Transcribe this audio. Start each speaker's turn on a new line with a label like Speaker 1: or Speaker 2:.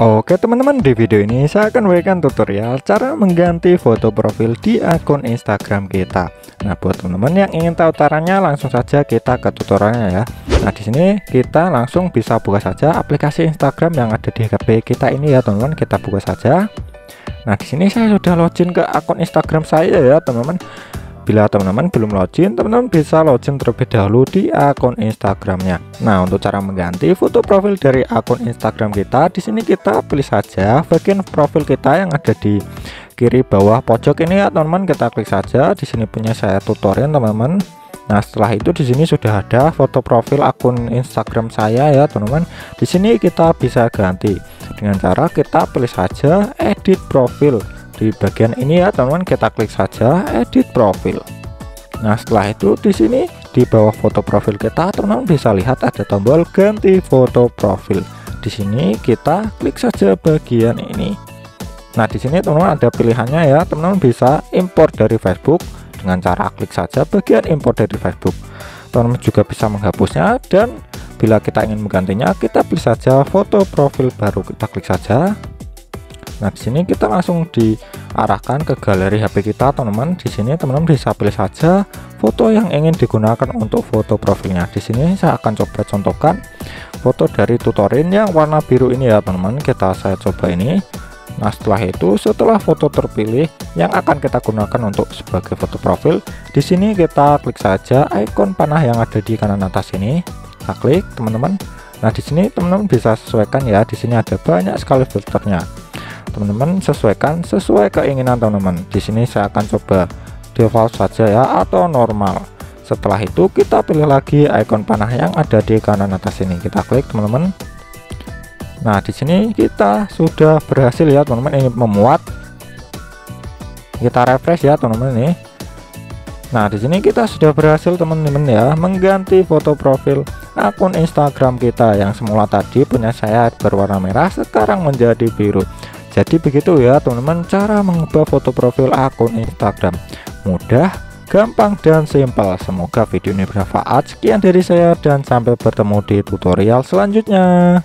Speaker 1: Oke teman-teman di video ini saya akan berikan tutorial cara mengganti foto profil di akun Instagram kita. Nah buat teman-teman yang ingin tahu caranya langsung saja kita ke tutorialnya ya. Nah di sini kita langsung bisa buka saja aplikasi Instagram yang ada di HP kita ini ya teman-teman. Kita buka saja. Nah di sini saya sudah login ke akun Instagram saya ya teman-teman. Bila teman-teman belum login, teman-teman bisa login terlebih dahulu di akun Instagramnya. Nah, untuk cara mengganti foto profil dari akun Instagram kita, di sini kita pilih saja bagian profil kita yang ada di kiri bawah pojok ini ya, teman-teman. Kita klik saja. Di sini punya saya tutorial, teman-teman. Nah, setelah itu di sini sudah ada foto profil akun Instagram saya ya, teman-teman. Di sini kita bisa ganti dengan cara kita pilih saja edit profil di bagian ini ya teman-teman. Kita klik saja edit profil. Nah setelah itu di sini di bawah foto profil kita teman-teman bisa lihat ada tombol ganti foto profil. Di sini kita klik saja bagian ini. Nah di sini teman-teman ada pilihannya ya. Teman-teman bisa import dari Facebook. Dengan cara klik saja bagian import dari Facebook. Teman-teman juga bisa menghapusnya. Dan bila kita ingin menggantinya kita pilih saja foto profil baru. Kita klik saja Nah, di sini kita langsung diarahkan ke galeri HP kita, teman-teman. Di sini teman-teman bisa pilih saja foto yang ingin digunakan untuk foto profilnya. Di sini saya akan coba contohkan foto dari tutorial yang warna biru ini ya, teman-teman. Kita saya coba ini. Nah, setelah itu setelah foto terpilih yang akan kita gunakan untuk sebagai foto profil, di sini kita klik saja ikon panah yang ada di kanan atas ini. Kita klik, teman-teman. Nah, di sini teman-teman bisa sesuaikan ya. Di sini ada banyak sekali filternya teman-teman sesuaikan sesuai keinginan teman-teman. Di sini saya akan coba default saja ya atau normal. Setelah itu kita pilih lagi icon panah yang ada di kanan atas ini. Kita klik teman-teman. Nah di sini kita sudah berhasil ya teman-teman. Ini memuat. Kita refresh ya teman-teman ini. Nah, di sini kita sudah berhasil teman-teman ya mengganti foto profil akun Instagram kita yang semula tadi punya saya berwarna merah sekarang menjadi biru jadi begitu ya teman-teman cara mengubah foto profil akun Instagram. Mudah gampang dan simpel. Semoga video ini bermanfaat. Sekian dari saya dan sampai bertemu di tutorial selanjutnya